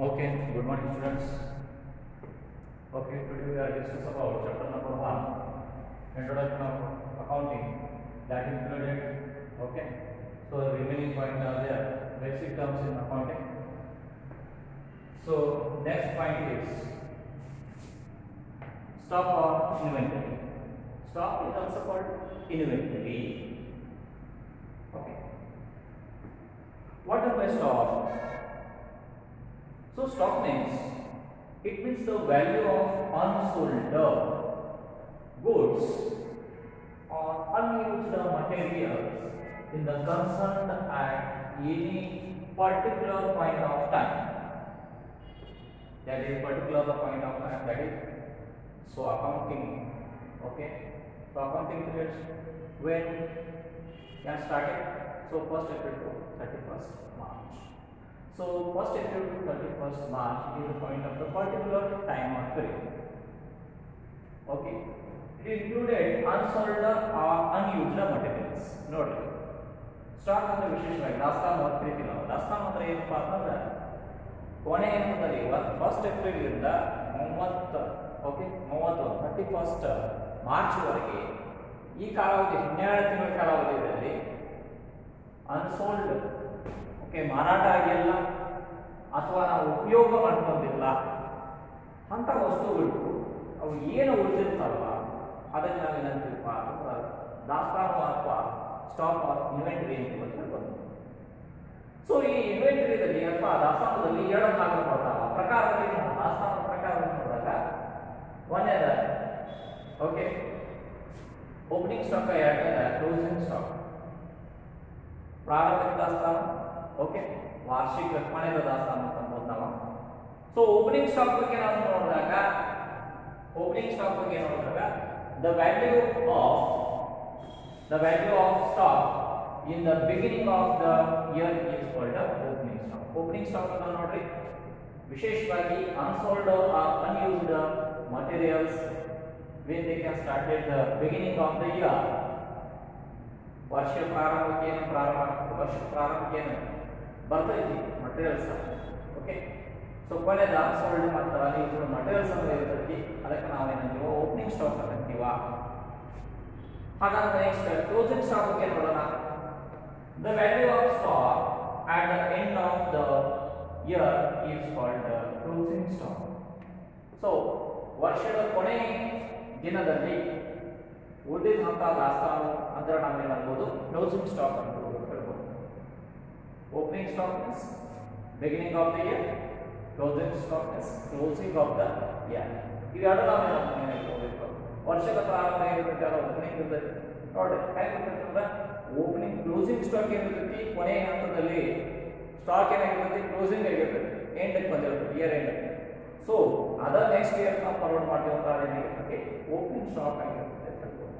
Okay, good morning students. Okay, today we are discuss about chapter number one, introduction of accounting. That included, okay. So the remaining points are there, basic terms in accounting. So next point is stock or inventory. Stock is also called inventory. Okay. What is by stock? So stock means it means the value of unsold goods or unused materials in the concerned at any particular point of time. That is particular point of time. That is so accounting. Okay. So accounting periods when can start it. So first April to thirty first March. So, first April to 31st March is the point of the particular time or period. Okay. It included unsold or unused materials. ನೋಡ್ರಿ stock ಅಂದ್ರೆ ವಿಶೇಷವಾಗಿ ದಾಸ್ತಾನು ಅಂತ ಕರಿತೀವಿ ನಾವು ದಾಸ್ತಾನು ಅಂದ್ರೆ ಏನಪ್ಪ ಅಂತಂದ್ರೆ ಕೊನೆ ಹಂತದಲ್ಲಿ ಫಸ್ಟ್ ಏಪ್ರಿಲ್ ಇಂದ ಮೂವತ್ತು ಓಕೆ ಮೂವತ್ತು ಥರ್ಟಿ ಫಸ್ಟ್ ಮಾರ್ಚ್ವರೆಗೆ ಈ ಕಾಲಾವಧಿ, ಹನ್ನೆರಡು ತಿಂಗಳ ಕಾಲಾವಧಿಯಲ್ಲಿ ಅನ್ಸೋಲ್ಡ್ ಓಕೆ ಮಾರಾಟ ಆಗಿಲ್ಲ ಅಥವಾ ನಾವು ಉಪಯೋಗ ಮಾಡ್ಕೊಂಡಿಲ್ಲ ಅಂಥ ವಸ್ತುಗಳು ಅವು ಏನು ಉಳಿದಿರ್ತಾವಲ್ಲ ಅದನ್ನು ನಾವು ಏನಂತೀವಪ್ಪ ಅಥವಾ ದಾಸ್ತಾನು ಅಥವಾ ಸ್ಟಾಕ್ ಆಫ್ ಇನ್ವೆಂಟರಿ ಅಂತ ಹೇಳ್ಬೋದು ಸೊ ಈ ಇನ್ವೆಂಟರಿದಲ್ಲಿ ಅಥವಾ ದಾಸ್ತಾನದಲ್ಲಿ ಎರಡು ಭಾಗ ಕೊಡ್ತಾವ ಪ್ರಕಾರದಲ್ಲಿ ದಾಸ್ತಾನ ಪ್ರಕಾರ ನೋಡಿದಾಗ ಒಂದೇದ ಓಕೆ ಓಪನಿಂಗ್ ಸ್ಟಾಕ್ ಎರಡನೇದ ಕ್ಲೋಸಿಂಗ್ ಸ್ಟಾಕ್ ಪ್ರಾರಂಭಿಕ ದಾಸ್ತಾನ. ಓಕೆ ವಾರ್ಷಿಕ ಕೊನೆಯ ದಾಸ್ತಾನು ಅಂತ ಅನ್ಬೋದು ನಾವು ಸೊ ಓಪನಿಂಗ್ ಸ್ಟಾಕ್ ಬಗ್ಗೆ ನಾವು ನೋಡಿದಾಗ ಓಪನಿಂಗ್ ಸ್ಟಾಕ್ ಬಗ್ಗೆ ನೋಡಿದಾಗ the value of the value of stock in the beginning of the year is called opening stock opening stock ಅಂತ ನೋಡ್ರಿ ವಿಶೇಷವಾಗಿ unsold or unused materials when they can started the beginning of the year ವರ್ಷ ಪ್ರಾರಂಭಕ್ಕೆ ಏನು ಪ್ರಾರಂಭ ವರ್ಷ ಪ್ರಾರಂಭಕ್ಕೆ ಏನು ಬರ್ತೈತಿ ಮಟೀರಿಯಲ್ಸ್ ಓಕೆ ಸೊ ಕೊನೆದ ಅನ್ಸೋಲ್ಡ್ ಮತ್ತು ಅನ್ಯೂಸ್ಡ್ ಮಟೀರಿಯಲ್ಸ್ ಅಂತ ಇರ್ತೈತಿ ಅದಕ್ಕೆ ನಾವು ಏನಂತೀವ ಓಪನಿಂಗ್ ಸ್ಟಾಕ್ ಅಂತೀವ ಹಾಗಾದ್ರೆ ನೆಕ್ಸ್ಟ್ ಕ್ಲೋಸಿಂಗ್ ಸ್ಟಾಕ್ ಬಗ್ಗೆ ನೋಡೋಣ the value of stock at the end of the year is called the closing stock. So ವರ್ಷದ ಕೊನೆ ದಿನದಲ್ಲಿ ಉಳಿದಿದ್ದಂಥ ದಾಸ್ತಾನು ಅಂದ್ರೆ ನಾವೇನು ಅನ್ಬೋದು ಕ್ಲೋಸಿಂಗ್ ಸ್ಟಾಕ್ ಅಂತ ಹೇಳ್ಬೋದು opening stock means beginning of the year closing stock means closing of the year ಇವೆರಡು ನಾವೇನು ನೆನಪಿಟ್ಕೋಬೇಕು ವರ್ಷದ ಪ್ರಾರಂಭ ಏನಿರುತ್ತೆ ಅಲ್ಲ ಓಪನಿಂಗ್ ಇರ್ತೈತಿ ನೋಡ್ರಿ ಹೇಗಿರ್ತೈತಿ ಅಂದ್ರೆ ಓಪನಿಂಗ್ ಕ್ಲೋಸಿಂಗ್ ಸ್ಟಾಕ್ ಏನಿರ್ತೈತಿ ಕೊನೆಯ ಹಂತದಲ್ಲಿ ಸ್ಟಾಕ್ ಏನಾಗಿರ್ತೈತಿ ಕ್ಲೋಸಿಂಗ್ ಆಗಿರ್ತೈತಿ ಎಂಡಕ್ಕೆ ಬಂದಿರ್ತೈತಿ year end so other next year ನಾವು ಫಾರ್ವರ್ಡ್ ಮಾಡ್ತೀವಿ ಅಂತ ಅದೇನಾಗಿರ್ತೈತಿ ಓಪನಿಂಗ್ ಸ್ಟಾಕ್ ಆಗಿರ್ತೈತಿ ಅಂತ ಹೇಳ್ಬೋದು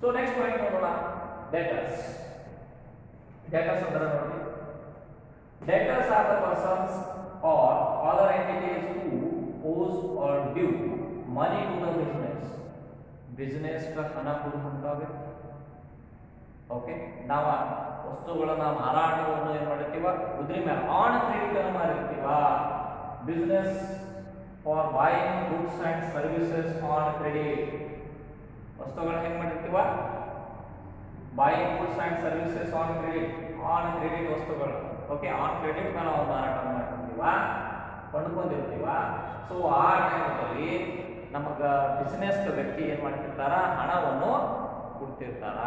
ಸೊ ನೆಕ್ಸ್ಟ್ ಪಾಯಿಂಟ್ ನೋಡೋಣ ಡೆಟರ್ಸ್ ಡೆಟರ್ಸ್ ಅಂದ್ರೆ ನೋಡಿ debtors are the persons or other entities who owes or due money to the business business ಹಣ ಕೊಡುವಂತ ವ್ಯಕ್ತಿ ಓಕೆ ನಾವು ವಸ್ತುಗಳನ್ನ ಮಾರಾಟವನ್ನು ಏನು ಮಾಡಿರ್ತೀವ ಉದ್ರಿ ಮೇಲೆ ಆನ್ ಕ್ರೆಡಿಟ್ ಅನ್ನು ಮಾಡಿರ್ತೀವ business for buying goods and services on credit ವಸ್ತುಗಳನ್ನ ಏನು ಮಾಡಿರ್ತೀವ buying goods and services on credit on credit ವಸ್ತುಗಳು. ಓಕೆ ಆನ್ ಕ್ರೆಡಿಟ್ ಮೇಲೆ ನಾವು ಮಾರಾಟ ಮಾಡ್ತೀವ ಕೊಂಡ್ಕೊಂಡಿರ್ತೀವ? ಸೊ ಆ ಟೈಮಲ್ಲಿ ನಮಗ ಬಿಸ್ನೆಸ್ ವ್ಯಕ್ತಿ ಏನು ಮಾಡ್ತಿರ್ತಾರ? ಹಣವನ್ನು ಕೊಡ್ತಿರ್ತಾರ.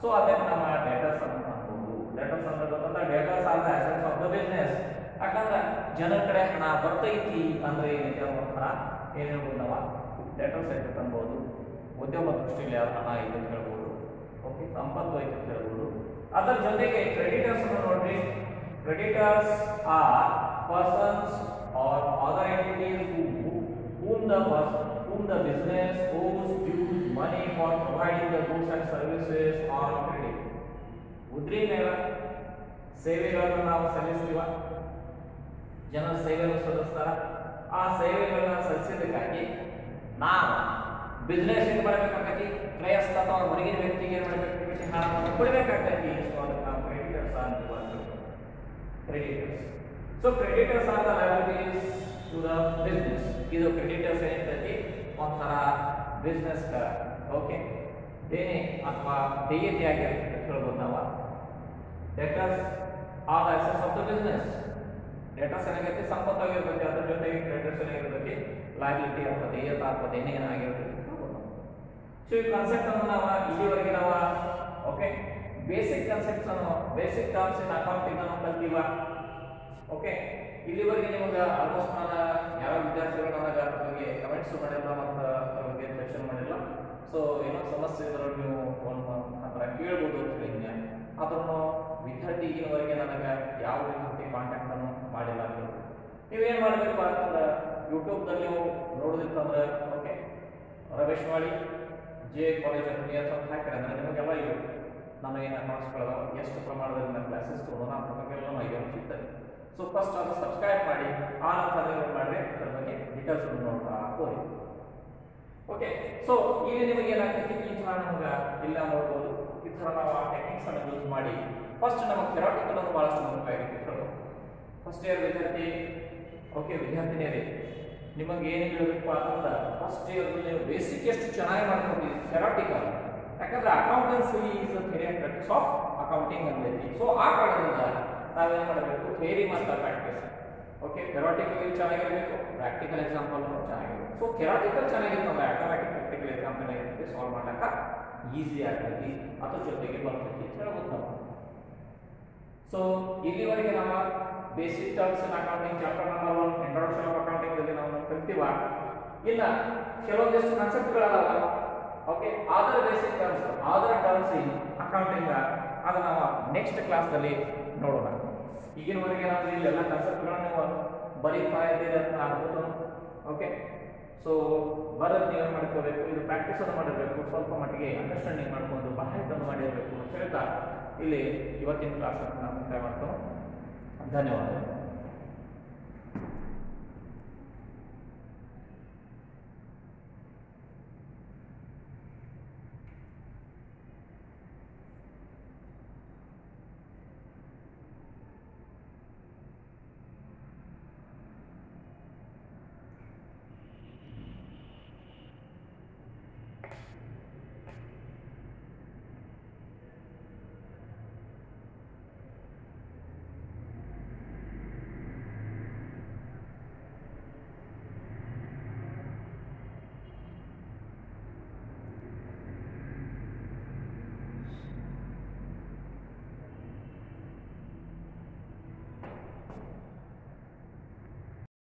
ಸೊ ಅದೇ ನಮ್ಮ ಡೇಟರ್ಸ್ ಅಂತ ಅನ್ಬೋದು debtors ಗೊತ್ತಂದ್ರೆ debtors are the of the business ಯಾಕಂದ್ರೆ ಜನರ ಕಡೆ ಹಣ ಬರ್ತೈತಿ ಅಂದ್ರೆ ಏನೈತಿ ಅನ್ನೋ ಏನೇನು ನಾವು ಡೇಟಾಸ್ ಅಂತ ಅನ್ಬೋದು ಉದ್ಯಮ ದೃಷ್ಟಿಯಲ್ಲಿ ಹಣ ಇದೆ ಅಂತ ಹೇಳ್ಬೋದು. ಓಕೆ ಸಂಪತ್ತು ಐತೆ ಅಂತ ಹೇಳ್ಬೋದು. ಅದರ ಜೊತೆಗೆ ಕ್ರೆಡಿಟರ್ಸ್ ಅನ್ನು ನೋಡ್ರಿ. Creditors are persons or other entities who whom the person, whom the business owes dues money for providing the goods and services credit. ಉದ್ರಿ ಮೇಲ ಸೇವೆಗಳನ್ನು ನಾವು ಸಲ್ಲಿಸ್ತೀವ? ಜನರ ಸೇವೆಯನ್ನು ಸಲ್ಲಿಸ್ತಾರ. ಆ ಸೇವೆಗಳನ್ನ ಸಲ್ಲಿಸಿದ್ದಕ್ಕಾಗಿ ನಾವು ಬಿಸ್ನೆಸ್ ಏನ್ ಮಾಡಬೇಕಾಗತಿ ಕ್ರಯಸ್ಥ ಅಥವಾ ಹೊರಗಿನ ವ್ಯಕ್ತಿಗೆ ಏನ್ ಮಾಡಬೇಕಾಗತಿ ಹಣವನ್ನು ಕೊಡಬೇಕಾಗತಿ ಸೊ ಅದಕ್ಕೆ ನಾವು ಕ್ರೆಡಿಟರ್ಸ್ ಅಂತ creditors so creditors are the liabilities to the business ಇದು ಕ್ರೆಡಿಟರ್ಸ್ ಏನಿರ್ತೈತಿ ಒಂಥರ ಬಿಸ್ನೆಸ್ ತರ ಓಕೆ ದೇನೆ ಅಥವಾ ದೇಯತೆ ಆಗಿರುತ್ತೆ ಹೇಳ್ಬೋದು ನಾವು debtors are the assets of the business debtors ಏನಾಗೈತಿ ಸಂಪತ್ತಾಗಿರ್ತೈತಿ ಅದ್ರ ಜೊತೆಗೆ ಕ್ರೆಡಿಟರ್ಸ್ ಏನಾಗಿರ್ತೈತಿ ಲಯಬಿಲಿಟಿ ಅಥವಾ ದೇಯತ ಅಥವಾ ದೇನೆ ಏನಾಗಿರ್ತೈತಿ ಸೊ ಈ ಕಾನ್ಸೆಪ್ಟ್ ಅನ್ನು ನಾವು ಇಲ್ಲಿವರೆಗೆ ನಾವು ಓಕೆ ಬೇಸಿಕ್ ಕಾನ್ಸೆಪ್ಟ್ಸ್ ಅನ್ನು ಬೇಸಿಕ್ ಟರ್ಮ್ಸ್ ಇನ್ ಅಕೌಂಟಿಂಗ್ ಅನ್ನು ಕಲ್ತೀವ ಓಕೆ ಇಲ್ಲಿವರೆಗೆ ನಿಮಗೆ ಆಲ್ಮೋಸ್ಟ್ ನಾನು ಯಾವ ವಿದ್ಯಾರ್ಥಿಗಳು ನನಗೆ ಅದ್ರ ಬಗ್ಗೆ ಕಮೆಂಟ್ಸ್ ಮಾಡಿಲ್ಲ ಮತ್ತು ಅದ್ರ ಬಗ್ಗೆ ಕ್ವೆಶನ್ ಮಾಡಿಲ್ಲ. ಸೊ ಏನೋ ಸಮಸ್ಯೆ ಇದ್ರೆ ನೀವು ಫೋನ್ ಮುಖಾಂತರ ಕೇಳ್ಬೋದು ಅಂತ ಹೇಳಿದ್ನೆ. ಅದನ್ನು ವಿದ್ಯಾರ್ಥಿ ಈಗಿನವರೆಗೆ ನನಗೆ ಯಾವ ರೀತಿ ಕಾಂಟ್ಯಾಕ್ಟ್ ಅನ್ನು ಮಾಡಿಲ್ಲ ಅಂತ ನೀವೇನು ಮಾಡಬೇಕು ಅಂತಂದ್ರೆ ಯೂಟ್ಯೂಬ್ನಲ್ಲಿ ನೀವು ನೋಡೋದಿತ್ತಂದ್ರೆ ಓಕೆ ರಮೇಶ್ ಮಾಡಿ ಜೆ ಕಾಲೇಜ್ ಆಫ್ ನಿಯರ್ ಅಂತ ಹಾಕಿದ್ರೆ ಅಂದ್ರೆ ನಿಮಗೆಲ್ಲ ಇದು ನಾನು ಏನು ಅಕೌಂಟ್ಸ್ಗಳದ ಎಷ್ಟು ಪ್ರಮಾಣದಲ್ಲಿ ನನ್ನ ಕ್ಲಾಸಸ್ ತೊಗೊಂಡು ಅದ್ರ ಬಗ್ಗೆ ಎಲ್ಲ ಮಾಹಿತಿ ಸಿಗ್ತದೆ. ಸೊ ಫಸ್ಟ್ ಅದು ಸಬ್ಸ್ಕ್ರೈಬ್ ಮಾಡಿ. ಆ ನಂತರ ಮಾಡಿ ಅದರ ಬಗ್ಗೆ ಡೀಟೇಲ್ಸ್ ನೋಡ್ತಾ ಹೋಗಿ ಓಕೆ ಸೊ ಇಲ್ಲಿ ನಿಮಗೆ ಏನಾಗ್ತೈತಿ? ಈ ಥರ ನಮ್ಗೆ ಇಲ್ಲ ನೋಡ್ಬೋದು. ಈ ಥರ ನಾವು ಆ ಟೆಕ್ನಿಕ್ಸ್ ಅನ್ನು ಯೂಸ್ ಮಾಡಿ. ಫಸ್ಟ್ ನಮಗೆ ಥೆರಾಟಿಕಲ್ ಭಾಳಷ್ಟು ಮುಖ್ಯವಾಗಿರುತ್ತೆ ಫಸ್ಟ್ ಇಯರ್ ವಿದ್ಯಾರ್ಥಿ ಓಕೆ ವಿದ್ಯಾರ್ಥಿನಿಯರೇ. ನಿಮಗೆ ಏನು ಹೇಳಬೇಕು ಅಂತಂದ್ರೆ ಫಸ್ಟ್ ಇಯರ್ ನೀವು ಬೇಸಿಕ್ ಎಷ್ಟು ಚೆನ್ನಾಗಿ ಮಾಡ್ಕೊಂಡಿದ್ದೀವಿ ಥೆರಾಟಿಕಲ್ ಯಾಕಂದ್ರೆ accountancy is theory and practice of accounting ಅಂತೈತಿ ಸೊ ಆ ಕಾರಣದಿಂದ ನಾವೇನು ಮಾಡಬೇಕು ಥಿಯರಿ ಮತ್ತು ಪ್ರಾಕ್ಟೀಸ್ ಓಕೆ ಥೆರಾಟಿಕಲ್ ಚೆನ್ನಾಗಿರಬೇಕು ಪ್ರಾಕ್ಟಿಕಲ್ ಎಕ್ಸಾಂಪಲ್ ಚೆನ್ನಾಗಿರಬೇಕು ಸೊ ಥೆರಾಟಿಕಲ್ ಚೆನ್ನಾಗಿತ್ತು ಅಂದ್ರೆ ಆಟೋಮ್ಯಾಟಿಕ್ ಪ್ರಾಕ್ಟಿಕಲ್ ಎಕ್ಸಾಂಪಲ್ ಏನಿರುತ್ತೆ ಸಾಲ್ವ್ ಮಾಡಕ್ಕ ಈಸಿ ಆಗ್ತೈತಿ ಅದ್ರ ಜೊತೆಗೆ ಬರ್ತೈತಿ ಅಂತ ಹೇಳ್ಬೋದು ನಾವು ಸೊ ಇಲ್ಲಿವರೆಗೆ ನಾವು basic terms in accounting chapter number one introduction of accounting ಬಗ್ಗೆ ನಾವು ಕಲ್ತೀವ. ಇಲ್ಲ ಕೆಲವೊಂದಿಷ್ಟು ಕಾನ್ಸೆಪ್ಟ್ಗಳದಾವ okay other basic terms other terms in accounting ಅದು ನಾವು ನೆಕ್ಸ್ಟ್ ಕ್ಲಾಸ್ದಲ್ಲಿ ನೋಡೋಣ. ಈಗಿನವರೆಗೆ ನಾವು ಕಾನ್ಸೆಪ್ಟ್ಗಳನ್ನ ನೀವು ಬರೀತಾ ಇದ್ದೀರಿ ಅಂತ ಅನ್ಬೋದು. ಓಕೆ ಸೊ ಬರೋದ್ ನೀವು ಮಾಡ್ಕೊಬೇಕು, ಇದು ಪ್ರಾಕ್ಟೀಸ್ ಅನ್ನು ಮಾಡಿರಬೇಕು, ಸ್ವಲ್ಪ ಮಟ್ಟಿಗೆ ಅಂಡರ್ಸ್ಟ್ಯಾಂಡಿಂಗ್ ಮಾಡ್ಕೊಂಡು ಇದನ್ನು ಮಾಡಿರಬೇಕು ಅಂತ ಹೇಳ್ತಾ, ಇಲ್ಲಿ ಇವತ್ತಿನ ಕ್ಲಾಸ್ ನಾನು ಮುಕ್ತಾಯ ಮಾಡ್ಕೊಂಡು 那你玩？